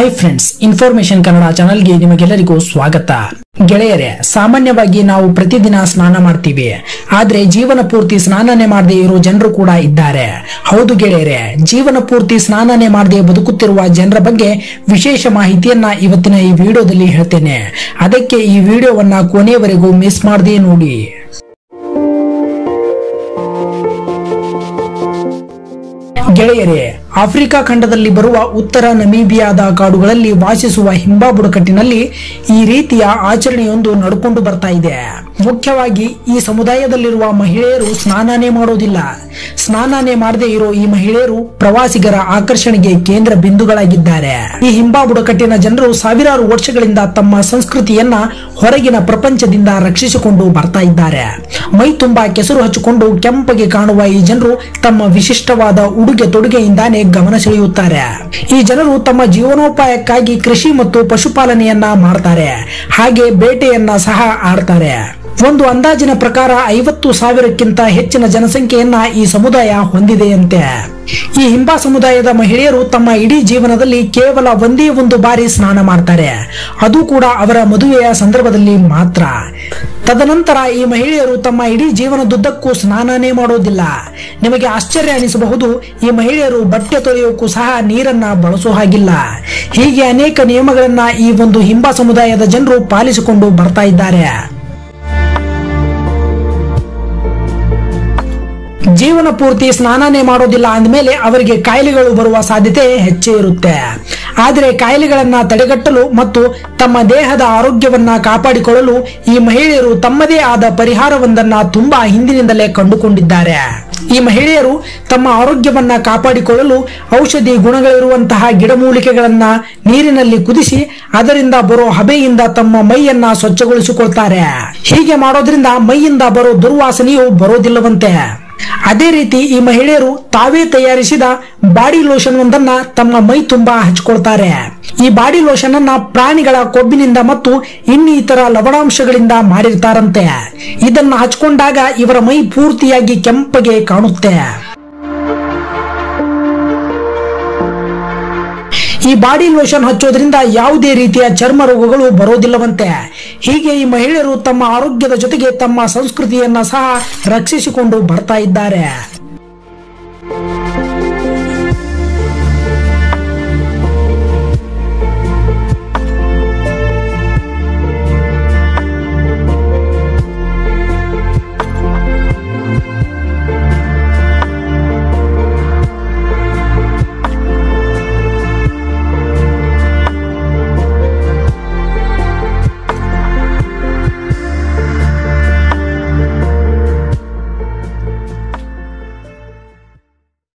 Hi friends information Kannada ಚಾನಲ್ಗೆ ನಿಮಗೆಲ್ಲರಿಗೂ ಸ್ವಾಗತ. ಗೆಳೆಯರೇ, ಸಾಮಾನ್ಯವಾಗಿ ನಾವು ಪ್ರತಿದಿನ ಸ್ನಾನ ಮಾಡ್ತೀವಿ. ಆದ್ರೆ ಜೀವನ ಪೂರ್ತಿ ಸ್ನಾನನೆ ಮಾಡದೆ ಇರೋ ಜನರು ಕೂಡ ಇದ್ದಾರೆ. ಹೌದು ಗೆಳೆಯರೇ, ಜೀವನ ಪೂರ್ತಿ ಸ್ನಾನನೆ ಮಾಡದೆ ಬದುಕುತ್ತಿರುವ ಜನರ ಬಗ್ಗೆ ವಿಶೇಷ ಮಾಹಿತಿಯನ್ನ ಇವತ್ತಿನ ಈ ವಿಡಿಯೋದಲ್ಲಿ ಹೇಳ್ತೇನೆ. ಅದಕ್ಕೆ ಈ ವಿಡಿಯೋವನ್ನ ಕೊನೆಯವರೆಗೂ ಮಿಸ್ ಮಾಡದೆ ನೋಡಿ. ಗೆಳೆಯರೇ ಆಫ್ರಿಕಾ ಖಂಡದಲ್ಲಿ ಬರುವ ಉತ್ತರ ನಮೀಬಿಯಾದ ಕಾಡುಗಳಲ್ಲಿ ವಾಸಿಸುವ ಹಿಂಬಾ ಬುಡಕಟ್ಟಿನಲ್ಲಿ ಈ ರೀತಿಯ ಆಚರಣೆಯೊಂದು ನಡ್ಕೊಂಡು ಬರ್ತಾ ಇದೆ. ಮುಖ್ಯವಾಗಿ ಈ ಸಮುದಾಯದಲ್ಲಿರುವ ಮಹಿಳೆಯರು ಸ್ನಾನಾನೇ ಮಾಡೋದಿಲ್ಲ. ಸ್ನಾನಾನೇ ಮಾಡದೆ ಇರೋ ಈ ಮಹಿಳೆಯರು ಪ್ರವಾಸಿಗರ ಆಕರ್ಷಣೆಗೆ ಕೇಂದ್ರ ಬಿಂದುಗಳಾಗಿದ್ದಾರೆ. ಈ ಹಿಂಬಾ ಬುಡಕಟ್ಟಿನ ಜನರು ಸಾವಿರಾರು ವರ್ಷಗಳಿಂದ ತಮ್ಮ ಸಂಸ್ಕೃತಿಯನ್ನ ಹೊರಗಿನ ಪ್ರಪಂಚದಿಂದ ರಕ್ಷಿಸಿಕೊಂಡು ಬರ್ತಾ ಇದ್ದಾರೆ. ಮೈ ತುಂಬಾ ಕೆಸರು ಹಚ್ಚಿಕೊಂಡು ಕೆಂಪಗೆ ಕಾಣುವ ಈ ಜನರು ತಮ್ಮ ವಿಶಿಷ್ಟವಾದ ಉಡುಗೆ ತೊಡುಗೆಯಿಂದಾನೇ ಗಮನ ಸೆಳೆಯುತ್ತಾರೆ. ಈ ಜನರು ತಮ್ಮ ಜೀವನೋಪಾಯಕ್ಕಾಗಿ ಕೃಷಿ ಮತ್ತು ಪಶುಪಾಲನೆಯನ್ನ ಮಾಡ್ತಾರೆ. ಹಾಗೆ ಬೇಟೆಯನ್ನ ಸಹ ಆಡ್ತಾರೆ. ಒಂದು ಅಂದಾಜಿನ ಪ್ರಕಾರ ಐವತ್ತು ಸಾವಿರಕ್ಕಿಂತ ಹೆಚ್ಚಿನ ಜನಸಂಖ್ಯೆಯನ್ನ ಈ ಸಮುದಾಯ ಹೊಂದಿದೆಯಂತೆ. ಈ ಹಿಂಬಾ ಸಮುದಾಯದ ಮಹಿಳೆಯರು ತಮ್ಮ ಇಡೀ ಜೀವನದಲ್ಲಿ ಕೇವಲ ಒಂದೇ ಒಂದು ಬಾರಿ ಸ್ನಾನ ಮಾಡ್ತಾರೆ. ಅದು ಕೂಡ ಅವರ ಮದುವೆಯ ಸಂದರ್ಭದಲ್ಲಿ ಮಾತ್ರ. ತದನಂತರ ಈ ಮಹಿಳೆಯರು ತಮ್ಮ ಇಡೀ ಜೀವನದುದ್ದಕ್ಕೂ ಸ್ನಾನನೇ ಮಾಡೋದಿಲ್ಲ. ನಿಮಗೆ ಆಶ್ಚರ್ಯ ಅನಿಸಬಹುದು, ಈ ಮಹಿಳೆಯರು ಬಟ್ಟೆ ತೊಳೆಯೋಕ್ಕೂ ಸಹ ನೀರನ್ನ ಬಳಸೋ ಹಾಗಿಲ್ಲ. ಹೀಗೆ ಅನೇಕ ನಿಯಮಗಳನ್ನ ಈ ಒಂದು ಹಿಂಬಾ ಸಮುದಾಯದ ಜನರು ಪಾಲಿಸಿಕೊಂಡು ಬರ್ತಾ ಇದ್ದಾರೆ. ಜೀವನ ಪೂರ್ತಿ ಸ್ನಾನನೇ ಮಾಡೋದಿಲ್ಲ ಅಂದಮೇಲೆ ಅವರಿಗೆ ಕಾಯಿಲೆಗಳು ಬರುವ ಸಾಧ್ಯತೆ ಹೆಚ್ಚೇ ಇರುತ್ತೆ. ಆದರೆ ಕಾಯಿಲೆಗಳನ್ನ ತಡೆಗಟ್ಟಲು ಮತ್ತು ತಮ್ಮ ದೇಹದ ಆರೋಗ್ಯವನ್ನ ಕಾಪಾಡಿಕೊಳ್ಳಲು ಈ ಮಹಿಳೆಯರು ತಮ್ಮದೇ ಆದ ಪರಿಹಾರವೊಂದನ್ನ ತುಂಬಾ ಹಿಂದಿನಿಂದಲೇ ಕಂಡುಕೊಂಡಿದ್ದಾರೆ. ಈ ಮಹಿಳೆಯರು ತಮ್ಮ ಆರೋಗ್ಯವನ್ನ ಕಾಪಾಡಿಕೊಳ್ಳಲು ಔಷಧಿ ಗುಣಗಳಿರುವಂತಹ ಗಿಡಮೂಲಿಕೆಗಳನ್ನ ನೀರಿನಲ್ಲಿ ಕುದಿಸಿ ಅದರಿಂದ ಬರೋ ಹಬೆಯಿಂದ ತಮ್ಮ ಮೈಯನ್ನ ಸ್ವಚ್ಛಗೊಳಿಸಿಕೊಳ್ತಾರೆ. ಹೀಗೆ ಮಾಡೋದ್ರಿಂದ ಮೈಯಿಂದ ಬರೋ ದುರ್ವಾಸನೆಯು ಬರೋದಿಲ್ಲವಂತೆ. ಅದೇ ರೀತಿ ಈ ಮಹಿಳೆಯರು ತಾವೇ ತಯಾರಿಸಿದ ಬಾಡಿ ಲೋಷನ್ ಒಂದನ್ನ ತಮ್ಮ ಮೈ ತುಂಬಾ ಹಚ್ಕೊಳ್ತಾರೆ. ಈ ಬಾಡಿ ಲೋಷನ್ ಅನ್ನ ಪ್ರಾಣಿಗಳ ಕೊಬ್ಬಿನಿಂದ ಮತ್ತು ಇನ್ನಿತರ ಲವಣಾಂಶಗಳಿಂದ ಮಾಡಿರ್ತಾರಂತೆ. ಇದನ್ನ ಹಚ್ಕೊಂಡಾಗ ಇವರ ಮೈ ಪೂರ್ತಿಯಾಗಿ ಕೆಂಪಗೆ ಕಾಣುತ್ತೆ. ಈ ಬಾಡಿ ಲೋಷನ್ ಹಚ್ಚೋದ್ರಿಂದ ಯಾವುದೇ ರೀತಿಯ ಚರ್ಮ ರೋಗಗಳು ಬರೋದಿಲ್ಲವಂತೆ. ಹೀಗೆ ಈ ಮಹಿಳೆಯರು ತಮ್ಮ ಆರೋಗ್ಯದ ಜೊತೆಗೆ ತಮ್ಮ ಸಂಸ್ಕೃತಿಯನ್ನ ಸಹ ರಕ್ಷಿಸಿಕೊಂಡು ಬರ್ತಾ ಇದ್ದಾರೆ.